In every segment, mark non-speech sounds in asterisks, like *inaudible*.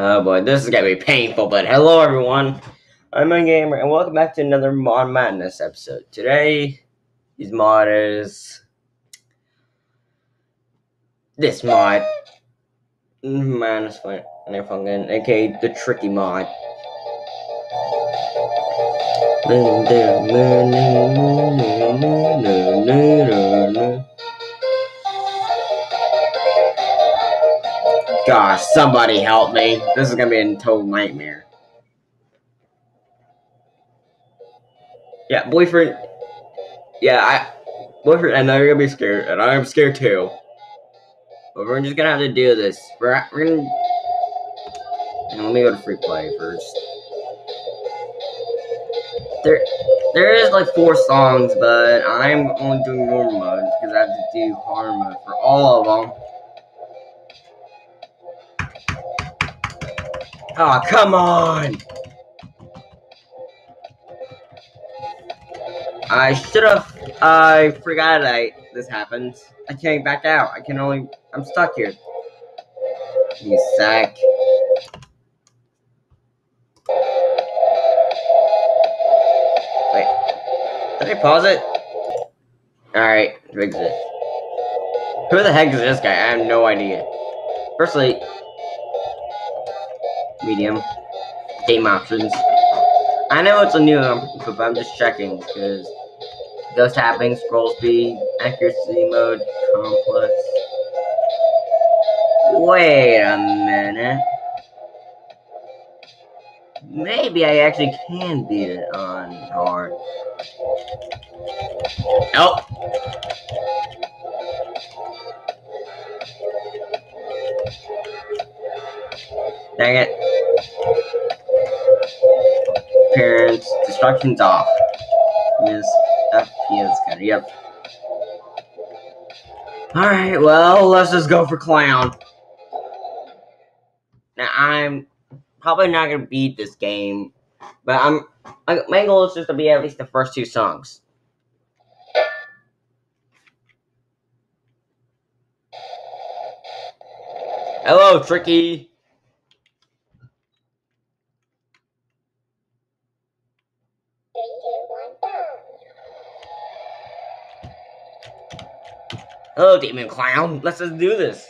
Oh boy, this is gonna be painful, but hello everyone. I'm a gamer and welcome back to another Mod Madness episode. Today, his mod is this mod. Madness Funkin, aka the tricky mod. Gosh, somebody help me. This is gonna be a total nightmare. Yeah, boyfriend. Yeah, I. Boyfriend, I know you're gonna be scared, and I'm scared too. But we're just gonna have to do this. We're, we're gonna. And let me go to free play first. There, there is like four songs, but I'm only doing normal mode because I have to do hard mode for all of them. Oh, come on! I should have. I forgot I this happens. I can't back out. I can only. I'm stuck here. You sack. Wait. Did I pause it? Alright, exit. Who the heck is this guy? I have no idea. Firstly, medium. Game options. I know it's a new one, but I'm just checking because ghost tapping, scroll speed, accuracy mode, complex. Wait a minute. Maybe I actually can beat it on hard. Nope. Dang it. Appearance, destruction's off. Miss FPS good, yep. Alright, well, let's just go for clown. Now, I'm probably not gonna beat this game, but I'm my goal is just to be at least the first two songs. Hello, Tricky. Oh, Hello, Demon Clown. Let's just do this.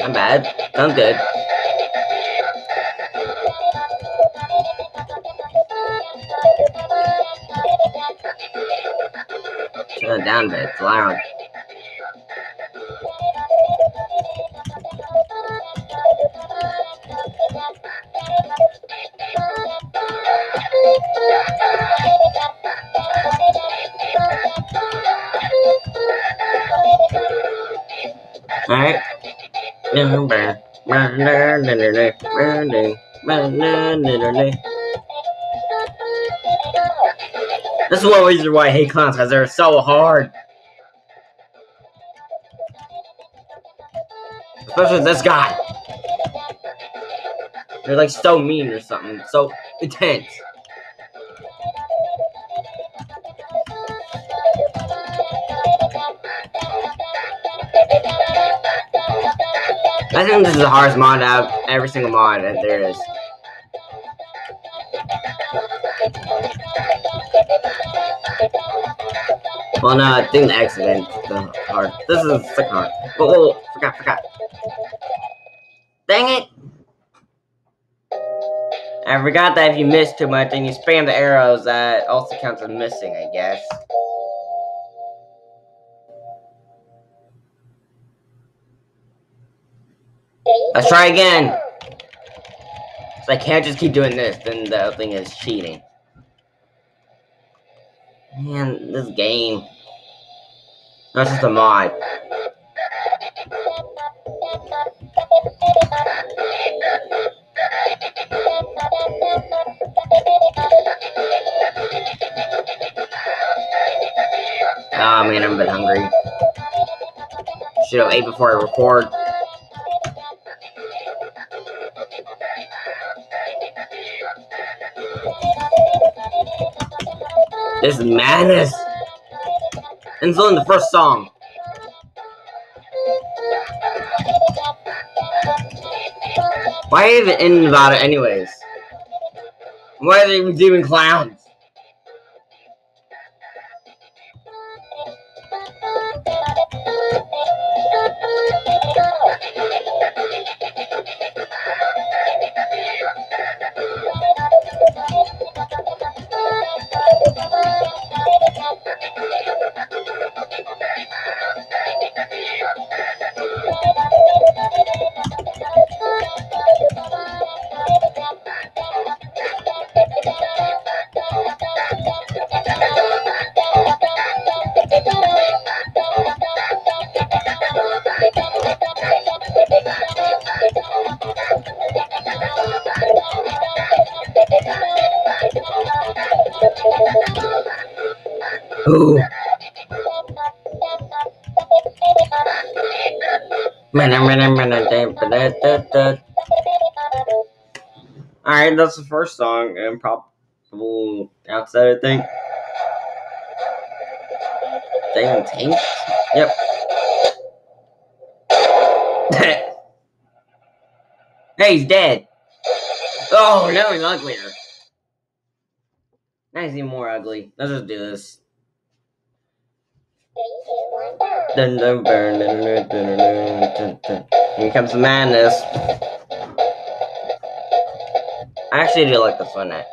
I'm bad. I'm good. Turn it down a bit. It's loud. This is one reason why I hate clowns, because they're so hard. Especially this guy. They're like so mean or something, so intense. I think this is the hardest mod out of every single mod that there is. Well, no, I think the accident the hard. This is the second hard. Oh, oh, forgot, forgot. Dang it! I forgot that if you miss too much and you spam the arrows, that also counts as missing, I guess. Let's try again. So I can't just keep doing this, then the thing is cheating. Man, this game. That's just a mod. Ah, oh, man, I'm a bit hungry. Should have ate before I record. This is madness. And it's only the first song. Why are even in it anyways? Why are they even doing clowns? Alright, that's the first song, and probably outside, I think. Damn tank? Yep. *laughs* hey, he's dead. Oh, now he's uglier. Now he's even more ugly. Let's just do this. Dun. Here comes the madness. I actually do like this one. eh?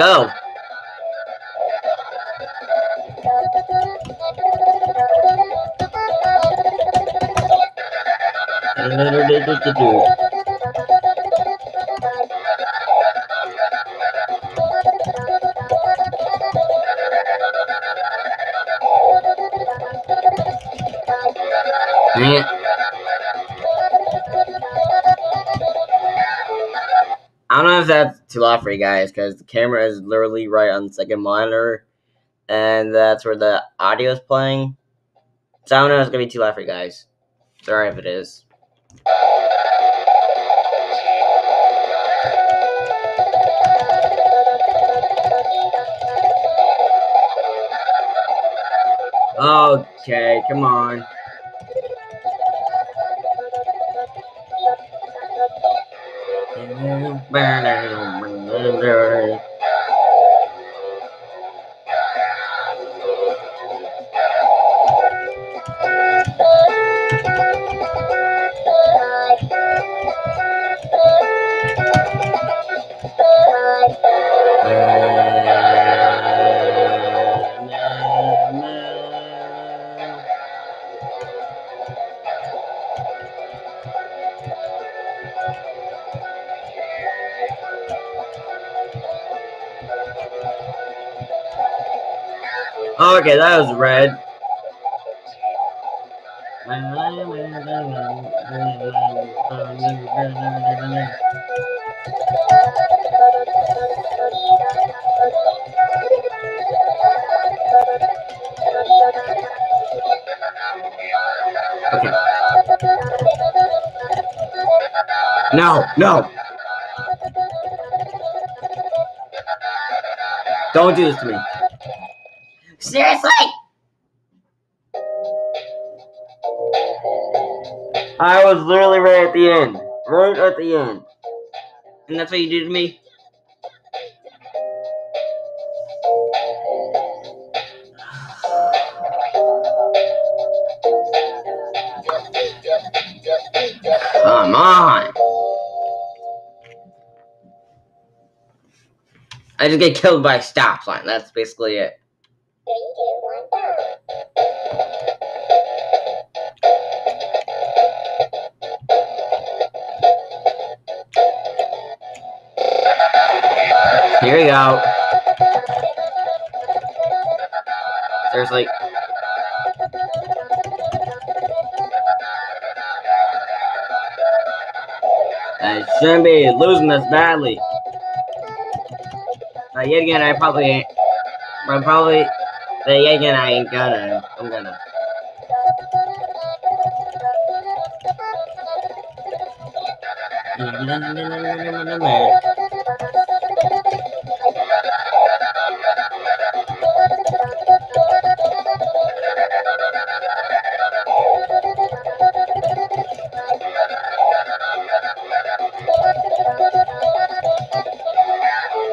Não. Yeah. Don't know if that's too loud for you guys because the camera is literally right on the second monitor, and that's where the audio is playing. So I don't know if it's gonna be too loud for you guys. Sorry if it is. Okay, come on. ba này mình rồi Okay, that was red. Okay. No, no. Don't do this to me. Seriously? I was literally right at the end. Right at the end. And that's what you did to me? Come on. I just get killed by a stop sign. That's basically it. Here we go. like... I shouldn't be losing this badly. But yet again, I probably. But probably, but yet again, I ain't gonna. I'm gonna. *laughs*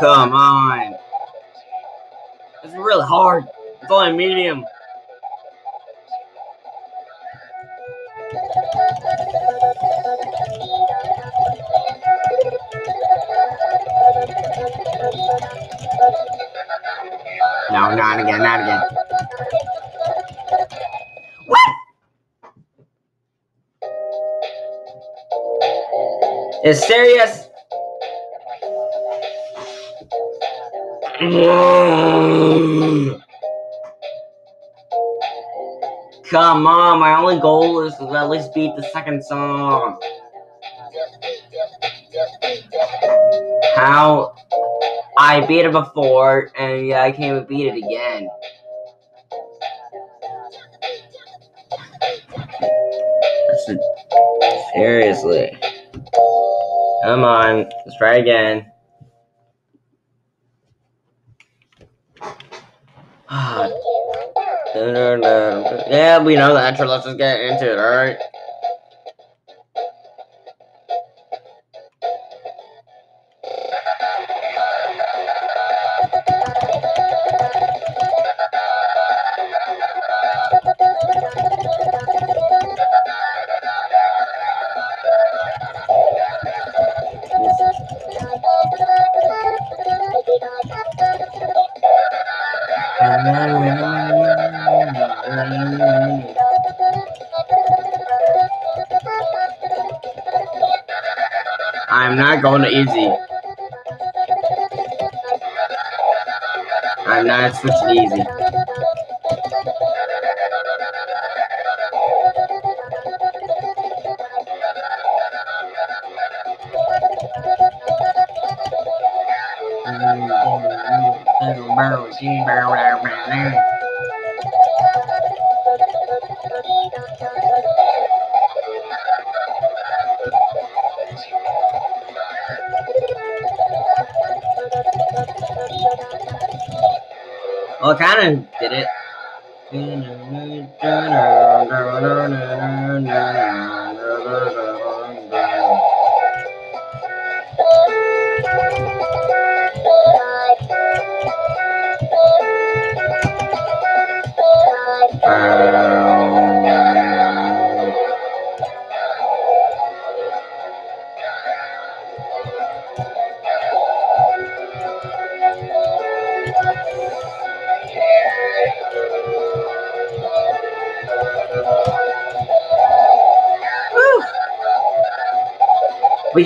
come on. It's really hard. It's only medium. No, not again, not again. What? It's serious. *laughs* Come on, my only goal is to at least beat the second song. How I beat it before, and yeah, I can't beat it again. Seriously. Come on, let's try again. Yeah, we know that, so let's just get into it, alright? Going easy. I'm not switching easy. Well, I kind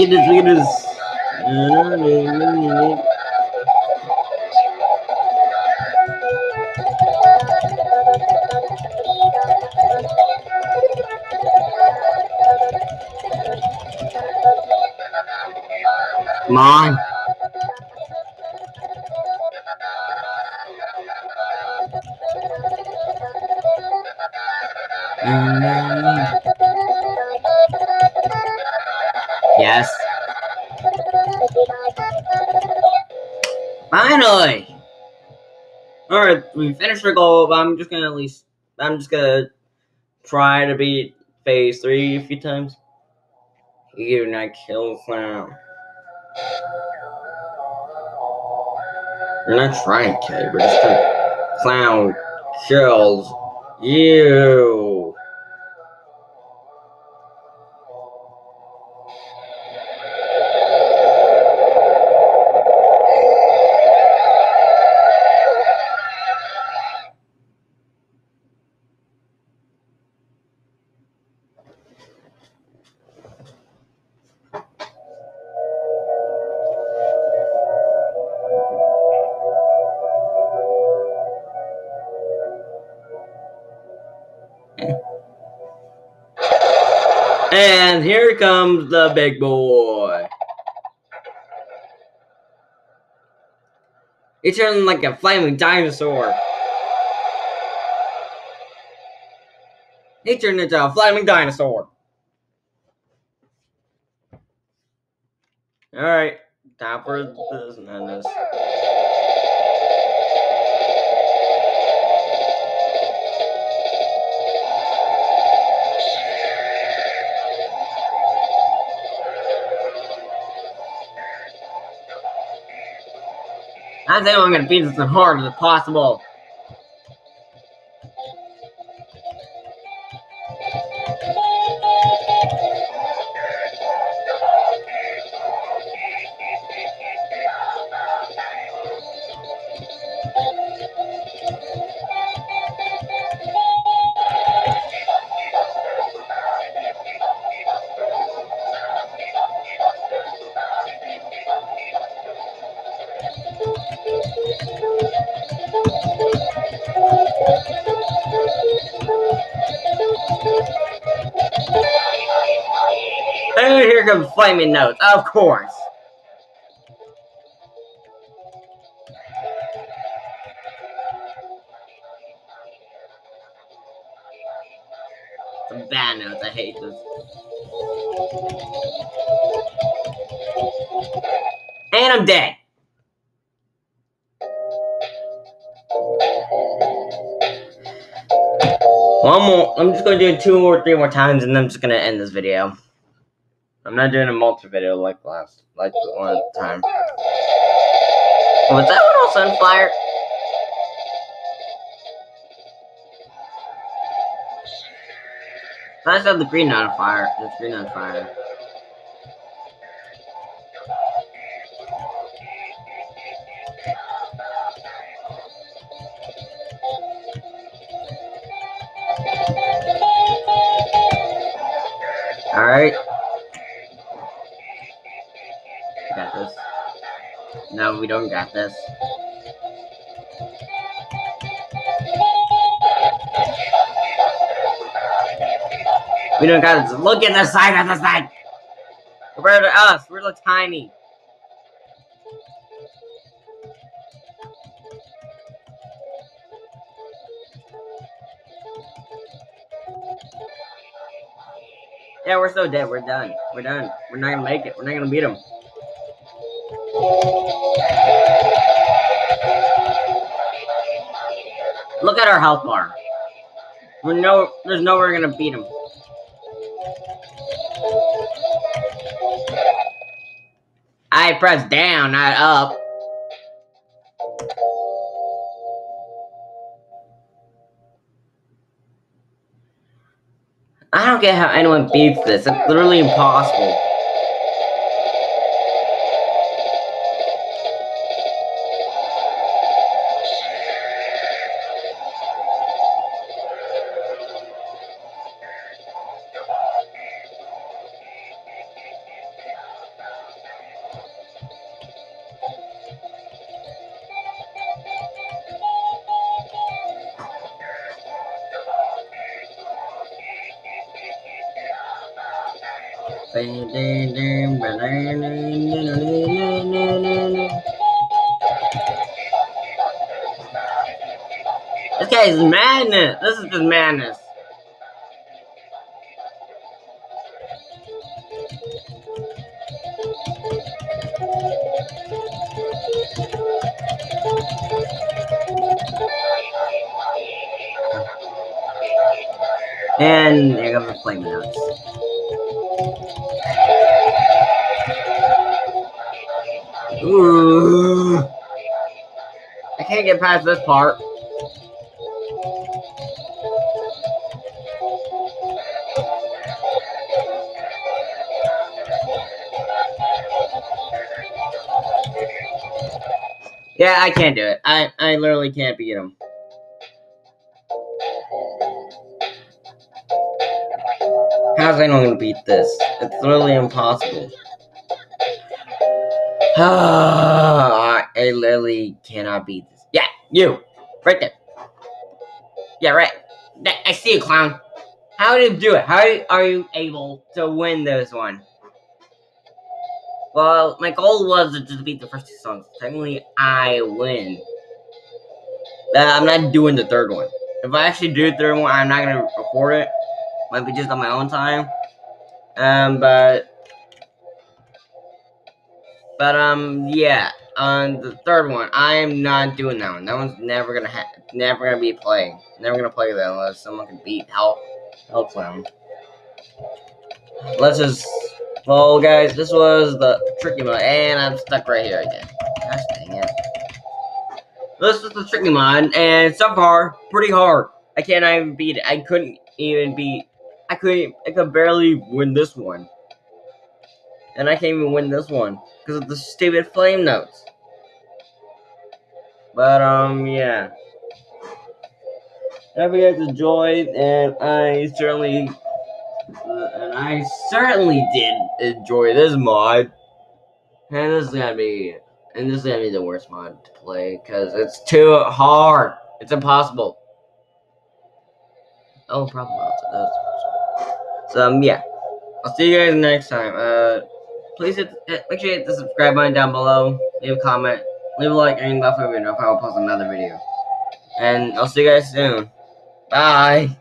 We can just, we can just. Come on. Yes. Finally! Alright, we finished our goal, but I'm just gonna at least I'm just gonna try to beat phase three a few times. Even I kill clown. We're not trying to kill gonna clown kills you. And here comes the big boy. He turned like a flaming dinosaur. He turned into a flaming dinosaur. Alright, time for this. I think I'm gonna beat this as hard as possible. Comes Flaming Notes, of course. Some bad notes, I hate this. And I'm dead. One more. I'm just gonna do it two or three more times, and then I'm just gonna end this video. I'm not doing a multi video like last, like the one time. Was that one on fire? I said the green on fire. The green on fire. Alright. Got this. No, we don't got this. We don't got this. Look at the size of the thing! Compared to us, we're little tiny. Yeah, we're so dead. We're done. We're done. We're not gonna make it. We're not gonna beat them. Look at our health bar. We're no, there's no we're gonna beat him. I press down, not up. I don't get how anyone beats this. It's literally impossible. This guy is madness. This is just madness. And here comes the flame nuts. I can't get past this part. Yeah, I can't do it. I, I literally can't beat him. How's anyone gonna beat this? It's literally impossible. *sighs* I literally cannot beat this. Yeah, you. Right there. Yeah, right. I see you, clown. How did you do it? How are you able to win this one? Well, my goal was to beat the first two songs. Technically, I win. Uh, I'm not doing the third one. If I actually do the third one, I'm not gonna record it. Might be just on my own time. Um, but but um, yeah. On the third one, I am not doing that one. That one's never gonna ha never gonna be playing. Never gonna play that unless someone can beat Hell Hell Clown. Let's just well, guys, this was the tricky mod, and I'm stuck right here again. Gosh dang it. This was the tricky mod, and so far, pretty hard. I can't even beat it. I couldn't even beat. I couldn't. I could barely win this one, and I can't even win this one because of the stupid flame notes. But um, yeah. I hope you guys enjoyed, and I certainly and I certainly did enjoy this mod. And this is gonna be, and this is gonna be the worst mod to play because it's too hard. It's impossible. Oh, problem. So um, yeah, I'll see you guys next time. Uh, please hit, hit, make sure you hit the subscribe button down below. Leave a comment, leave a like, and left a video if I will post another video. And I'll see you guys soon. Bye.